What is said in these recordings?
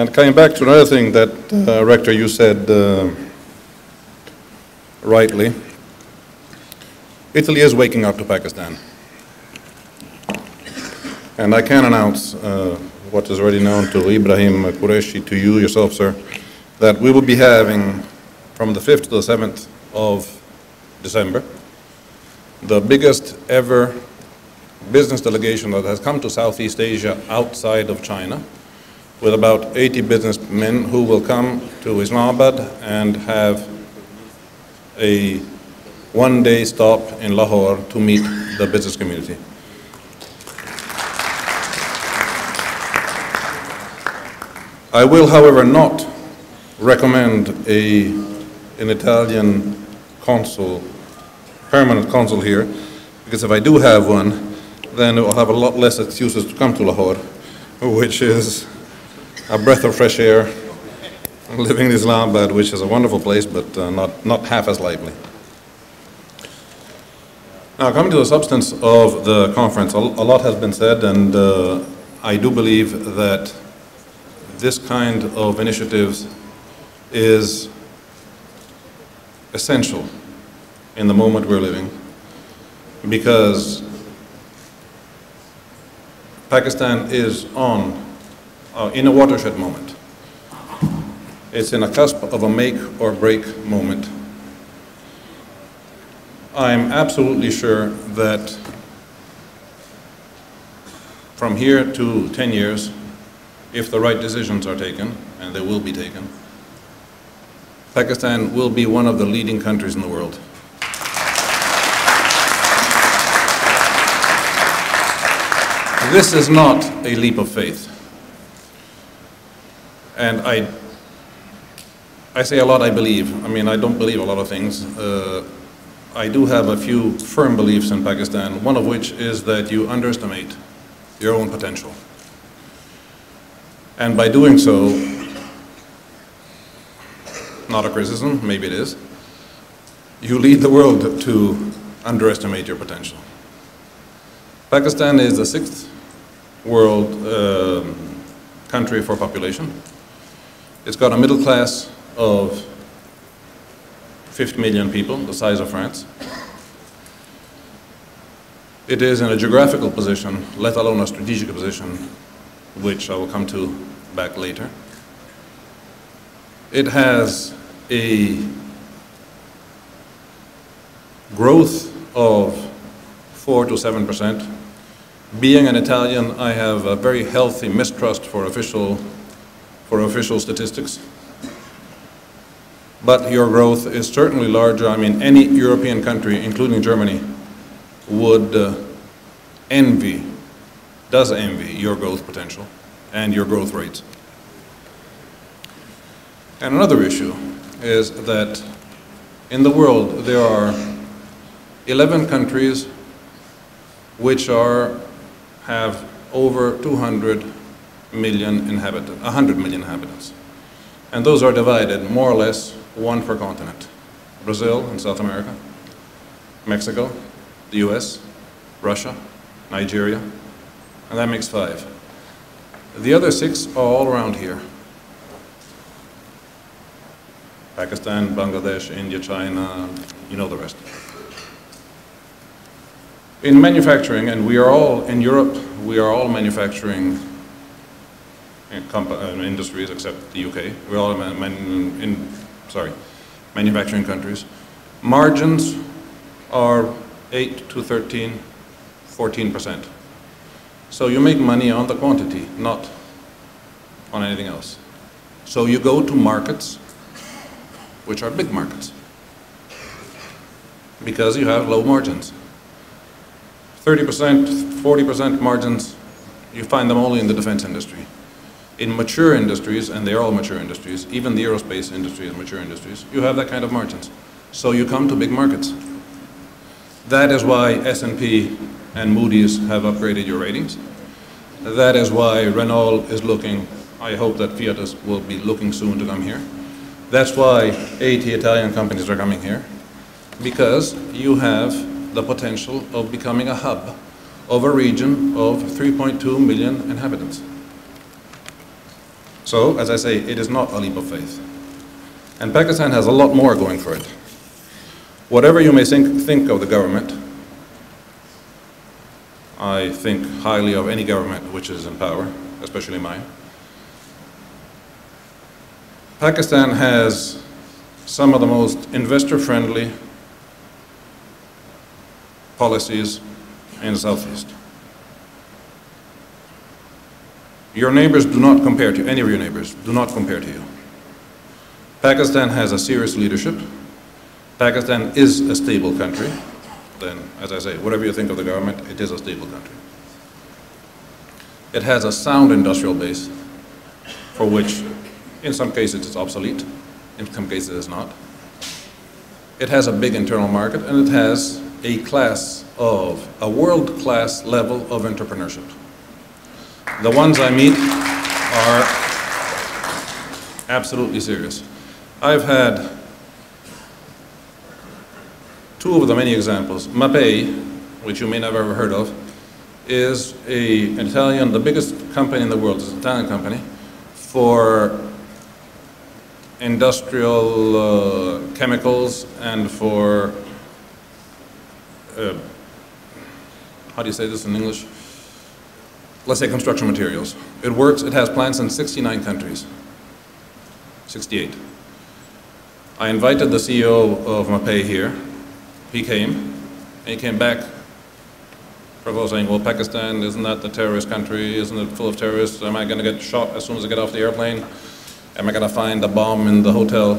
And coming back to another thing that, uh, Rector, you said uh, rightly, Italy is waking up to Pakistan. And I can announce uh, what is already known to Ibrahim Qureshi, to you yourself, sir, that we will be having from the 5th to the 7th of December the biggest ever business delegation that has come to Southeast Asia outside of China with about 80 businessmen who will come to Islamabad and have a one-day stop in Lahore to meet the business community. I will, however, not recommend a, an Italian consul, permanent consul here, because if I do have one, then it will have a lot less excuses to come to Lahore, which is a breath of fresh air, living in Islamabad, which is a wonderful place, but uh, not, not half as lively. Now, coming to the substance of the conference, a, lot has been said, and uh, I do believe that this kind of initiatives is essential in the moment we're living because Pakistan is on, uh, in a watershed moment. It's in a cusp of a make or break moment. I'm absolutely sure that from here to 10 years, if the right decisions are taken, and they will be taken, Pakistan will be one of the leading countries in the world. This is not a leap of faith. And I, I say a lot I believe. I mean, I don't believe a lot of things. Uh, I do have a few firm beliefs in Pakistan, one of which is that you underestimate your own potential. And by doing so, not a criticism, maybe it is, you lead the world to underestimate your potential. Pakistan is the sixth world uh, country for population. It's got a middle class of 50 million people, the size of France. It is in a geographical position, let alone a strategic position, which I will come to back later. It has a growth of 4 to 7 percent. Being an Italian, I have a very healthy mistrust for official, for official statistics. But your growth is certainly larger. I mean, any European country, including Germany, would uh, envy, does envy your growth potential and your growth rates. And another issue is that in the world there are 11 countries which are, have over 200 million inhabitants, 100 million inhabitants. And those are divided more or less one per continent. Brazil and South America, Mexico, the US, Russia, Nigeria, and that makes five. The other six are all around here. Pakistan, Bangladesh, India, China, you know the rest. In manufacturing, and we are all, in Europe, we are all manufacturing in Uh, industries except the UK. We're all man, in, sorry, manufacturing countries. Margins are 8 to 13, 14 percent. So you make money on the quantity, not on anything else. So you go to markets, which are big markets, because you have low margins. 30%, 40% margins, you find them only in the defense industry. In mature industries, and they're all mature industries, even the aerospace industry is mature industries, you have that kind of margins. So you come to big markets. That is why S&P and Moody's have upgraded your ratings. That is why Renault is looking, I hope that Fiat will be looking soon to come here. That's why 80 Italian companies are coming here, because you have the potential of becoming a hub of a region of 3.2 million inhabitants. So, as I say, it is not a leap of faith. And Pakistan has a lot more going for it. Whatever you may think, think of the government, I think highly of any government which is in power, especially mine. Pakistan has some of the most investor-friendly policies in the Southeast. Your neighbors do not compare to, any of your neighbors do not compare to you. Pakistan has a serious leadership. Pakistan is a stable country. Then, as I say, whatever you think of the government, it is a stable country. It has a sound industrial base for which, in some cases, it's obsolete, in some cases, it's not. It has a big internal market, and it has a class of, a world-class level of entrepreneurship. The ones I meet are absolutely serious. I've had two of the many examples. Mapei, which you may never have heard of, is a, an Italian, the biggest company in the world an Italian company for industrial uh, chemicals and for, uh, how do you say this in English? Let's say construction materials. It works, it has plants in 69 countries, 68. I invited the CEO of Mapei here. He came, and he came back proposing, well, Pakistan, isn't that the terrorist country? Isn't it full of terrorists? Am I going to get shot as soon as I get off the airplane? Am I going to find a bomb in the hotel?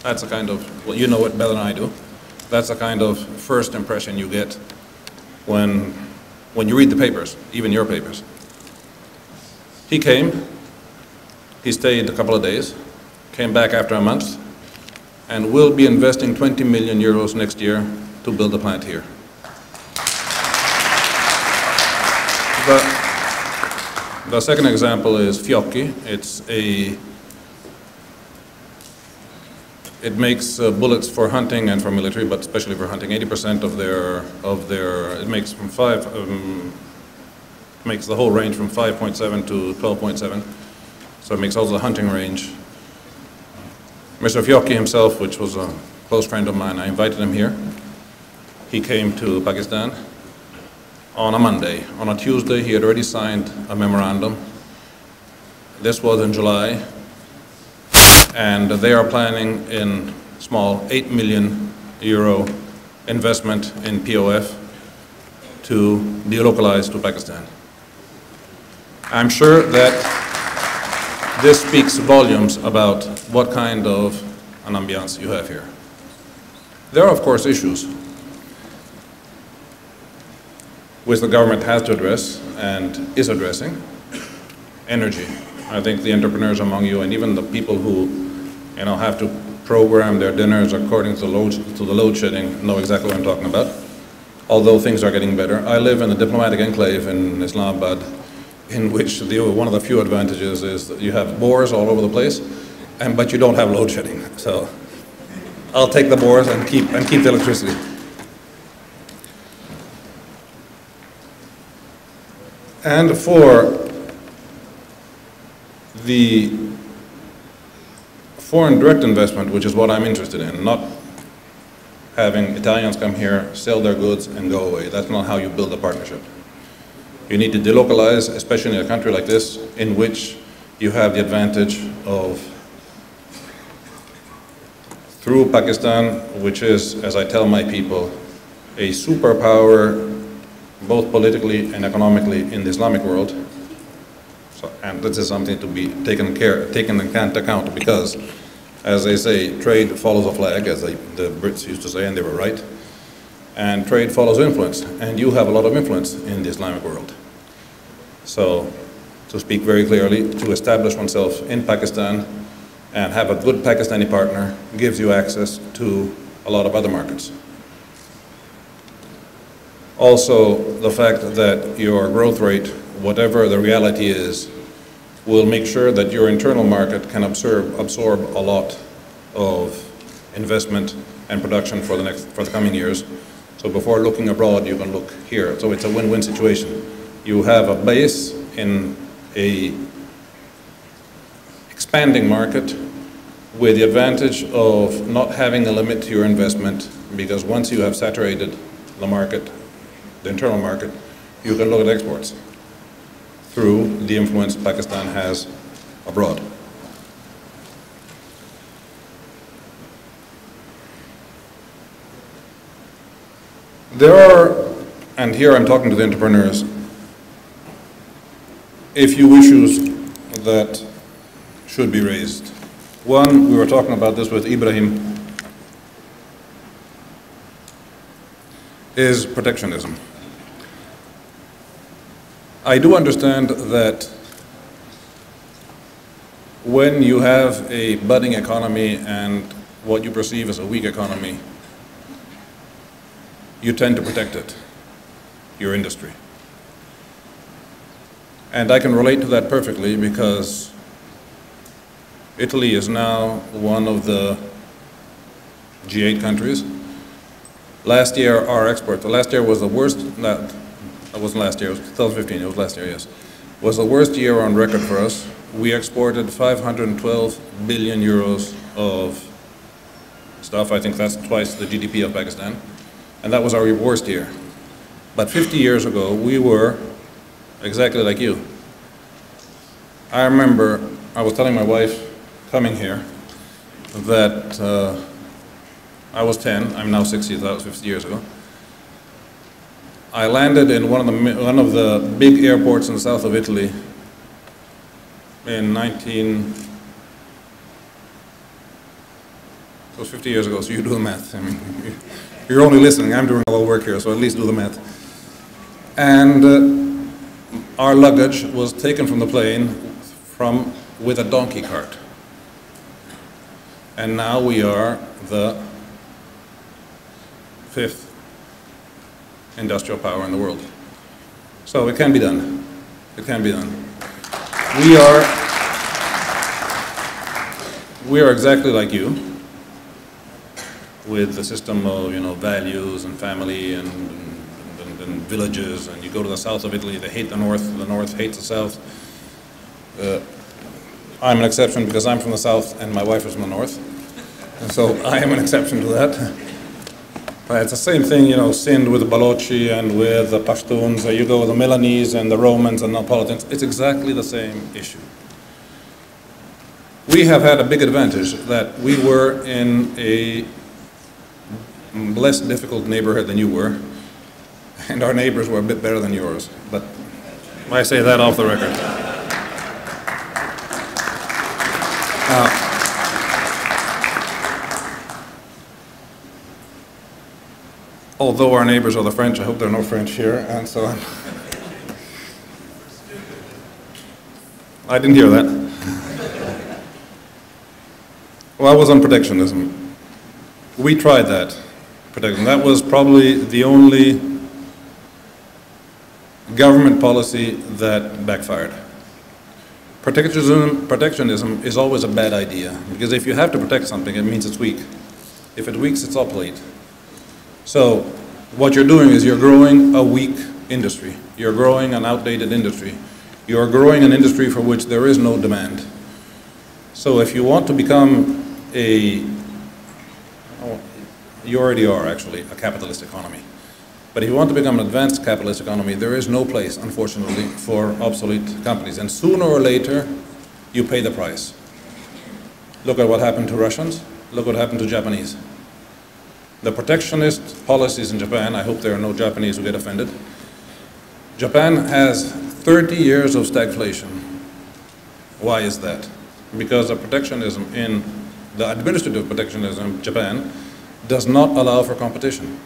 That's the kind of, well, you know it better than I do. That's the kind of first impression you get when, when you read the papers, even your papers. He came, he stayed a couple of days, came back after a month, and will be investing 20 million euros next year to build a plant here. The, the second example is Fiocchi. It's a it makes uh, bullets for hunting and for military, but especially for hunting. 80% of their of their it makes from five um, makes the whole range from 5.7 to 12.7. So it makes also the hunting range Mr. Fiocchi himself, which was a close friend of mine, I invited him here. He came to Pakistan on a Monday. On a Tuesday, he had already signed a memorandum. This was in July, and they are planning in small 8 million euro investment in POF to delocalize to Pakistan. I'm sure that this speaks volumes about what kind of an ambiance you have here. There are, of course, issues which the government has to address and is addressing. Energy. I think the entrepreneurs among you and even the people who you know, have to program their dinners according to, load, to the load shedding know exactly what I'm talking about. Although things are getting better. I live in a diplomatic enclave in Islamabad in which the, one of the few advantages is that you have bores all over the place, and, but you don't have load shedding. So I'll take the bores and keep, and keep the electricity. And for the foreign direct investment, which is what I'm interested in, not having Italians come here, sell their goods, and go away. That's not how you build a partnership. You need to delocalize, especially in a country like this, in which you have the advantage of, through Pakistan, which is, as I tell my people, a superpower both politically and economically in the Islamic world. So, and this is something to be taken care, taken into account because, as they say, trade follows a flag, as they, the Brits used to say, and they were right and trade follows influence, and you have a lot of influence in the Islamic world. So, to speak very clearly, to establish oneself in Pakistan and have a good Pakistani partner gives you access to a lot of other markets. Also, the fact that your growth rate, whatever the reality is, will make sure that your internal market can absorb, absorb a lot of investment and production for the next for the coming years so before looking abroad, you can look here. So it's a win-win situation. You have a base in a expanding market with the advantage of not having a limit to your investment because once you have saturated the market, the internal market, you can look at exports through the influence Pakistan has abroad. There are, and here I'm talking to the entrepreneurs, a few issues that should be raised. One, we were talking about this with Ibrahim, is protectionism. I do understand that when you have a budding economy and what you perceive as a weak economy, you tend to protect it, your industry. And I can relate to that perfectly because Italy is now one of the G8 countries. Last year, our export, last year was the worst, that, that wasn't last year, it was 2015, it was last year, yes, was the worst year on record for us. We exported 512 billion euros of stuff. I think that's twice the GDP of Pakistan and that was our worst year. But 50 years ago, we were exactly like you. I remember I was telling my wife coming here that uh, I was 10, I'm now 60, that was 50 years ago. I landed in one of the, one of the big airports in the south of Italy in 19, it was 50 years ago, so you do the math. I mean, you're only listening. I'm doing all the work here, so at least do the math. And uh, our luggage was taken from the plane from with a donkey cart. And now we are the fifth industrial power in the world. So it can be done. It can be done. We are, we are exactly like you with the system of you know values and family and, and, and, villages, and you go to the south of Italy, they hate the north, the north hates the south. Uh, I'm an exception because I'm from the south and my wife is from the north, and so I am an exception to that. But it's the same thing, you know, Sindh with the Balochi and with the Pashtuns, you go with the Milanese and the Romans and the Napolitans, it's exactly the same issue. We have had a big advantage that we were in a less difficult neighborhood than you were, and our neighbors were a bit better than yours. But I say that off the record. Uh, although our neighbors are the French, I hope there are no French here, and so on. I didn't hear that. Well, I was on protectionism. We tried that protection. That was probably the only government policy that backfired. Protectionism, protectionism is always a bad idea because if you have to protect something, it means it's weak. If it weaks, it's obsolete. So what you're doing is you're growing a weak industry. You're growing an outdated industry. You're growing an industry for which there is no demand. So if you want to become a you already are actually a capitalist economy. But if you want to become an advanced capitalist economy, there is no place, unfortunately, for obsolete companies. And sooner or later, you pay the price. Look at what happened to Russians. Look what happened to Japanese. The protectionist policies in Japan, I hope there are no Japanese who get offended. Japan has 30 years of stagflation. Why is that? Because the protectionism in the administrative protectionism Japan does not allow for competition.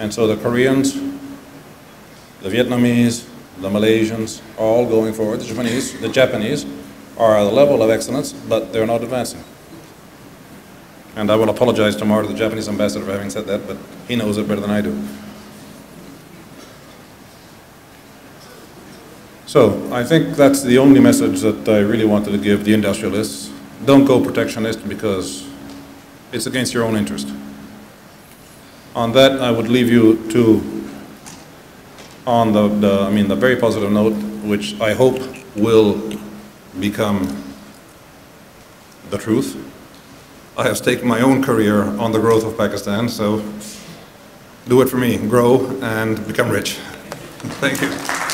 And so the Koreans, the Vietnamese, the Malaysians are all going forward. The Japanese, the Japanese are at a level of excellence, but they're not advancing. And I will apologize tomorrow to the Japanese ambassador for having said that, but he knows it better than I do. So I think that's the only message that I really wanted to give the industrialists. Don't go protectionist because it's against your own interest on that, I would leave you to, on the, the, I mean, the very positive note, which I hope will become the truth. I have staked my own career on the growth of Pakistan, so do it for me, grow and become rich. Thank you.